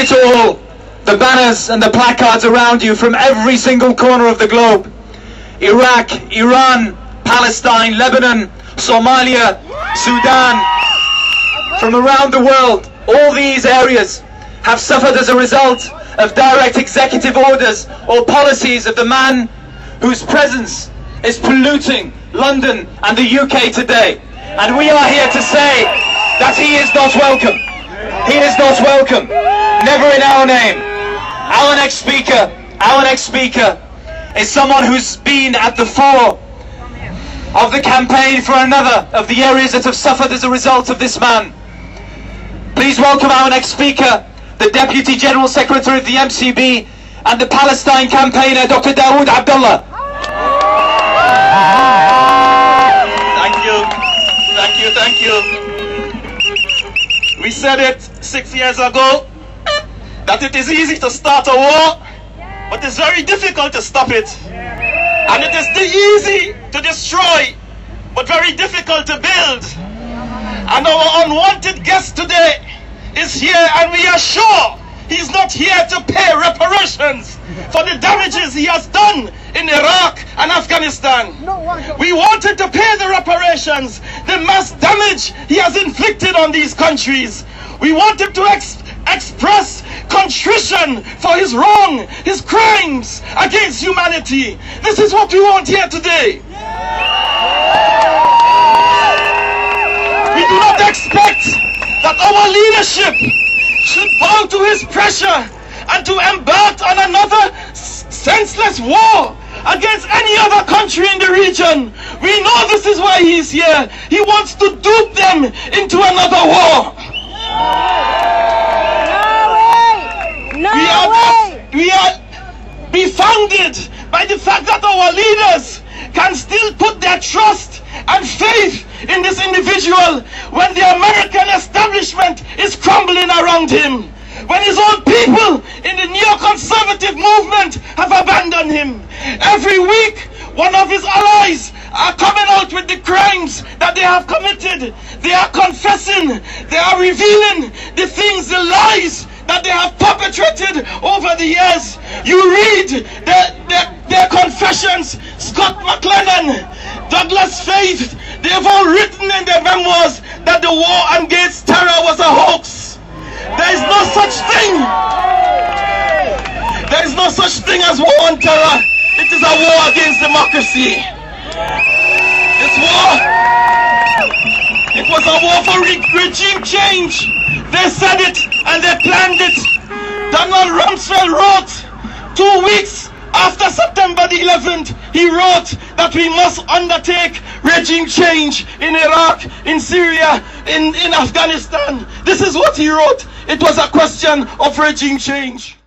at all the banners and the placards around you from every single corner of the globe. Iraq, Iran, Palestine, Lebanon, Somalia, Sudan, from around the world, all these areas have suffered as a result of direct executive orders or policies of the man whose presence is polluting London and the UK today. And we are here to say that he is not welcome. He is not welcome. Never in our name. Our next speaker, our next speaker is someone who's been at the fore of the campaign for another of the areas that have suffered as a result of this man. Please welcome our next speaker, the Deputy General Secretary of the MCB and the Palestine campaigner, Dr. Daud Abdullah. Thank you. Thank you, thank you. We said it six years ago that it is easy to start a war, but it's very difficult to stop it. And it is easy to destroy, but very difficult to build. And our unwanted guest today is here, and we are sure he's not here to pay reparations for the damages he has done in Iraq and Afghanistan. We wanted to pay the reparations, the mass damage he has inflicted on these countries. We wanted to ex express contrition for his wrong, his crimes against humanity. This is what we want here today. We do not expect that our leadership should bow to his pressure and to embark on another senseless war against any other country in the region. We know this is why he's here. He wants to dupe them into another war. No we are way! we are befounded by the fact that our leaders can still put their trust and faith in this individual when the American establishment is crumbling around him. When his own people in the neoconservative movement have abandoned him. Every week, one of his allies are coming out with the crimes that they have committed. They are confessing, they are revealing the things, the lies that they have perpetrated over the years. You read their, their, their confessions. Scott McClellan, Douglas Feith, they have all written in their memoirs that the war against terror was a hoax. There is no such thing. There is no such thing as war on terror. It is a war against democracy. This war, war for re- regime change. They said it and they planned it. Donald Rumsfeld wrote two weeks after September the 11th, he wrote that we must undertake regime change in Iraq, in Syria, in, in Afghanistan. This is what he wrote. It was a question of regime change.